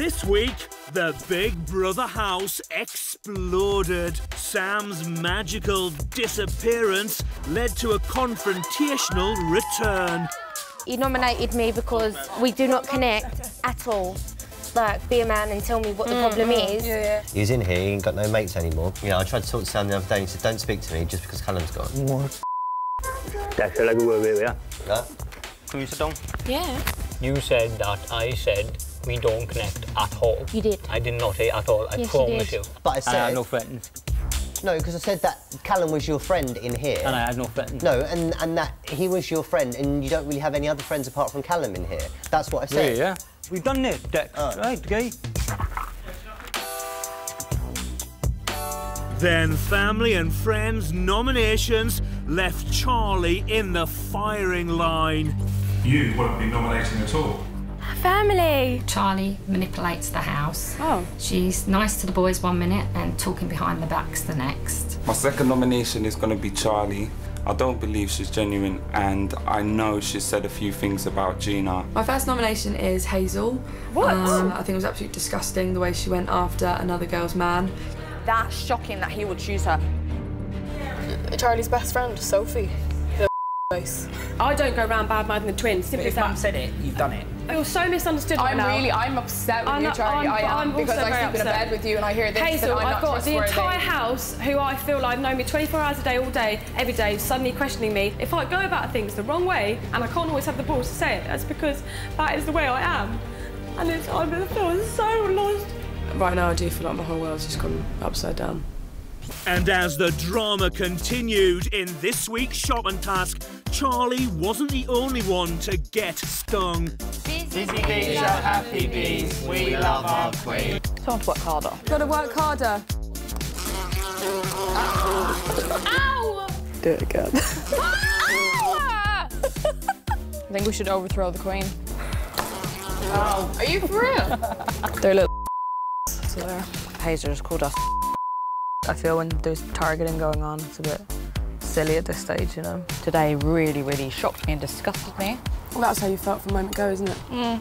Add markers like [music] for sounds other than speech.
This week, the Big Brother house exploded. Sam's magical disappearance led to a confrontational return. He nominated me because we do not connect at all. Like, be a man and tell me what the problem mm-hmm. is. Yeah, yeah. He's in here, he ain't got no mates anymore. You know, I tried to talk to Sam the other day and he said, don't speak to me just because Callum's gone. What? That's like we were, yeah. Yeah? Can you sit down? Yeah. You said that I said we don't connect at all. You did. I did not say at all. I Yes, you promise did. you. But I said. I said... had no friends. No, because I said that Callum was your friend in here. And I had no friends. No, and, and that he was your friend and you don't really have any other friends apart from Callum in here. That's what I said. Yeah, yeah. We've done this, Dex. Oh. Right, okay? Then family and friends nominations left Charlie in the firing line. You won't be nominating at all. Family. Charlie manipulates the house. Oh. She's nice to the boys one minute and talking behind the backs the next. My second nomination is going to be Charlie. I don't believe she's genuine, and I know she's said a few things about Gina. My first nomination is Hazel. What? Um, I think it was absolutely disgusting the way she went after another girl's man. That's shocking that he would choose her. Charlie's best friend, Sophie. The. I don't go around bad mouthing the twins. Simply If that. Matt said it, you've done it. I feel so misunderstood right I'm now. really, I'm upset with I'm you, not- Charlie. I'm- I am I'm because I very sleep in a bed with you and I hear this Hazel, I'm I've not got the entire house who I feel like know me 24 hours a day, all day, every day, suddenly questioning me. If I go about things the wrong way and I can't always have the balls to say it, that's because that is the way I am. And it's, I feel so lost. Right now, I do feel like my whole world's just gone upside down. And as the drama continued in this week's Shopping Task, Charlie wasn't the only one to get stung. Busy bees are happy bees. We love our queen. So I want to work harder. Gotta work harder. Ow! Do it again. [laughs] I think we should overthrow the queen. Oh, are you for real? [laughs] They're little so there. Hazers called us. I feel when there's targeting going on, it's a bit silly at this stage, you know. Today really, really shocked me and disgusted me. Well, that's how you felt from a moment ago, isn't it? Mm.